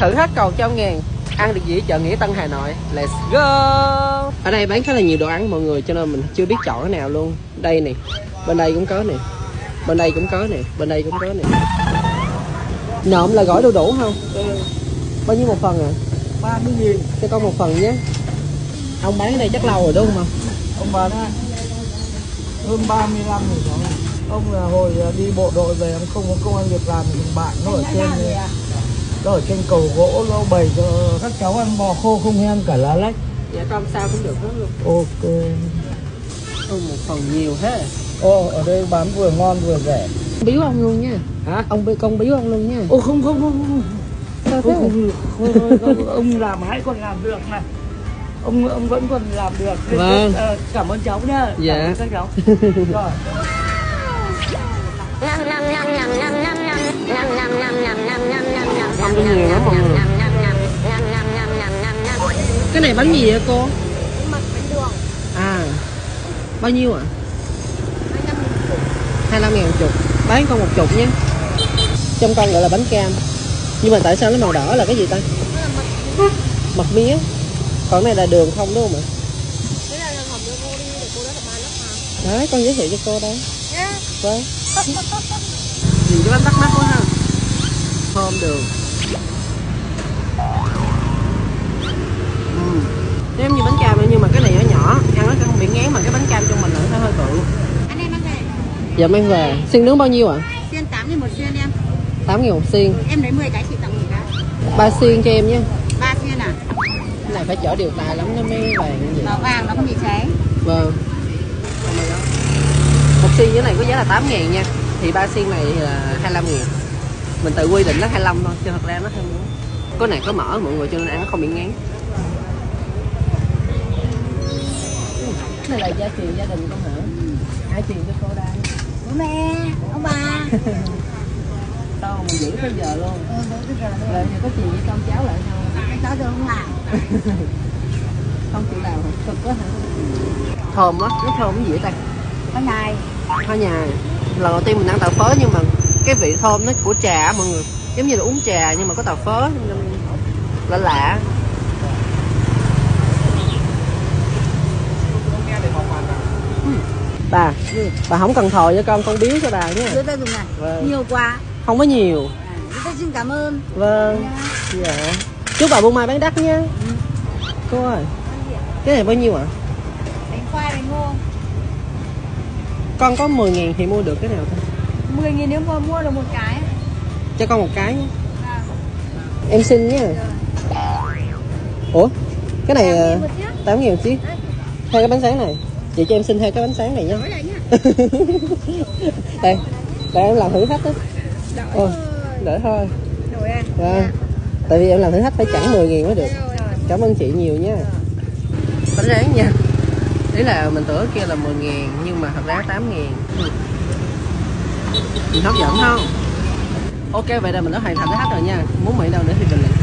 thử hết cầu trăm ngàn. Ăn được gì ở chợ Nghĩa Tân Hà Nội. Let's go. Ở đây bán khá là nhiều đồ ăn mọi người cho nên mình chưa biết chọn cái nào luôn. Đây nè bên đây cũng có nè. Bên đây cũng có nè bên đây cũng có nè. Nộm là gỏi đu đủ không? Bao nhiêu một phần à 30 nghìn. Cho con một phần nhé. Ông bán ở đây chắc lâu rồi đúng không Ông bán á, hơn 35 nghìn đó Ông là hồi à, đi bộ đội về ông không có công an việc làm thì bạn nó ở trên nó ở trên cầu gỗ nó bày cho các cháu ăn bò khô không hen cả lá lách dạ con sao cũng được hết luôn ok ừ, một phần nhiều thế ô ở đây bán vừa ngon vừa rẻ biếu ông luôn nha hả ông bi- con biếu ông luôn nha ô không không không không sao không, thế không. Thôi, thôi, không, ông làm hãy còn làm được này ông ông vẫn còn làm được Vâng. ờ, cảm ơn cháu nhá Dạ. cảm ơn các cháu rồi Không có nhiều lắm mọi người cái này bánh gì vậy cô? À bao nhiêu ạ? Hai mươi ngàn một chục. Bán con một chục nhé. Trong con gọi là bánh cam. Nhưng mà tại sao nó màu đỏ là cái gì ta? Mật mía. Còn cái này là đường không đúng không ạ? Đấy con giới thiệu cho cô đây. Vâng. Nhìn cái bánh bắt mắt quá ha. Thơm đường giống như bánh cam nhưng mà cái này nhỏ nhỏ ăn nó không bị ngán mà cái bánh cam trong mình nó hơi bự. Anh em ăn về. Dạ mang về. Xiên nướng bao nhiêu ạ? Xiên 8 nghìn một xiên em. 8 nghìn một xiên. Em lấy 10 cái chị tặng 10 cái. Ba xiên cho em nha 3 xiên à? Cái này phải chở điều tài lắm nó mới vàng vậy. Màu vàng nó không bị cháy. Vâng. Một xiên thế này có giá là 8 ngàn nha. Thì ba xiên này là 25 ngàn. Mình tự quy định nó 25 thôi chứ thật ra nó không có này có mỡ mọi người cho nên ăn nó không bị ngán này là gia truyền gia đình con hả? Ai truyền cho cô đây. Bố mẹ, ông bà đâu mình giữ tới giờ luôn. Ừ, bây giờ có chuyện với con cháu lại không cháu giờ không làm không chịu làm hả? Cực quá hả? Thơm á nó thơm cái gì vậy ta? Có này hoa nhài lần đầu tiên mình ăn tàu phớ nhưng mà cái vị thơm nó của trà mọi người. Giống như là uống trà nhưng mà có tàu phớ. Nên lạ lạ Ừ. bà bà không cần thòi cho con con biếu cho bà nhé Đưa tay dùng này Vâng. Nhiều quá. Không có nhiều. À, xin cảm ơn. Vâng. Dạ. Chúc bà buôn mai bán đắt nha. Cô ơi. Cái này bao nhiêu ạ? Bánh khoai, bánh ngô. Con có 10 ngàn thì mua được cái nào thôi 10 nghìn nếu mà mua được một cái. Cho con một cái nhé. À, em xin nhé. Ủa? Cái này ờ, một chiếc. 8 hai cái bánh sáng này. Chị cho em xin hai cái bánh sáng này nhé đây đây em làm thử thách đó Đỡ Ôi, đỡ thôi. Vâng. tại vì em làm thử thách phải chẳng 10 ngàn mới được. Cảm ơn chị nhiều nha. Bánh rán nha. Đấy là mình tưởng kia là 10 ngàn nhưng mà thật ra 8 ngàn Nhìn hấp dẫn không? Ok vậy là mình đã hoàn thành thử thách rồi nha. Muốn mỹ đâu nữa thì bình luận